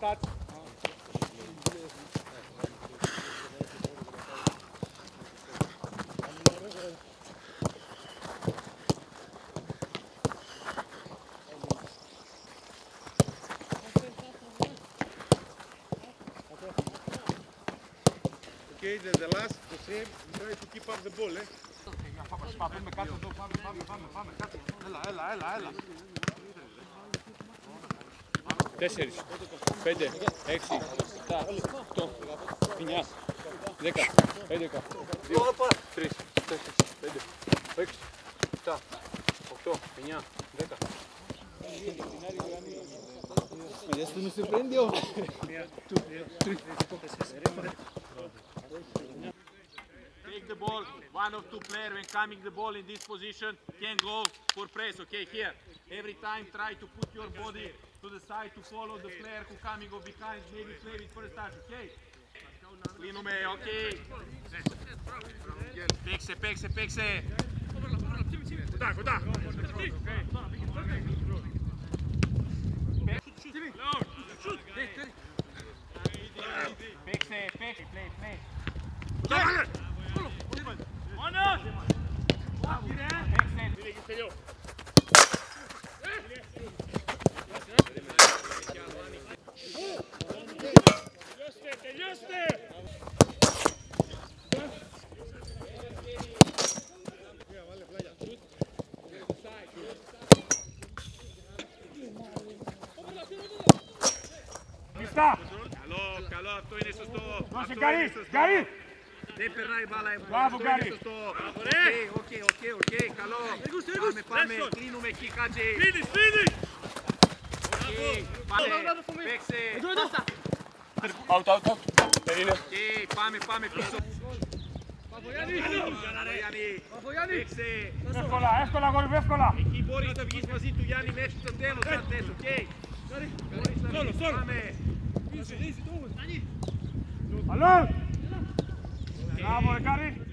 touch. Okay, the, the last, the same, try to keep up the ball, eh. Πάμε κάτω εδώ, πάμε, πάμε, πάμε, πάμε, κάτω. Έλα, έλα, έλα, έλα. Τέσσερις, πέντε, έξι, επτά, οκτώ, εννιά, δέκα, έντεκα, δύο, τρεις, τέσσερις, πέντε, έξι, επτά, οκτώ, εννιά, δέκα. Esto me sorprendió. Take the ball, one of two players when coming the ball in this position can go for press, okay, here. Every time try to put your body to the side to follow the player who coming or behind, maybe play with first touch, okay? Linume, ok. Pekse, pekse, pekse. Pekse, pekse, play, play. Куда, Καλό, καλό, αυτό είναι σωστό. Δώσε Αυτό Γκαρί, είναι σωστό. Γκαρί. Δεν περνάει μπάλα εμπρός. Μπράβο, Αυτό Γκαρί. είναι σωστό. ΟΚ, ΟΚ, ΟΚ, ΟΚ, καλό. Πάμε, πάμε, κλείνουμε εκεί, Χάτζη. Finish, finish. ΟΚ, Πάμε, παίξε. Out, out, out. Περίμενε. ΟΚ, πάμε, πάμε πίσω. Γιάννη, παίξε. Εύκολα, εύκολα, αγόρι μου, εύκολα. Εκεί μπορείς να βγεις μαζί του Γιάννη μέχρι το τέλος αν θες, ΟΚ. Μπορείς να βγεις, πάμε. Αλλού. Vamos, Karin.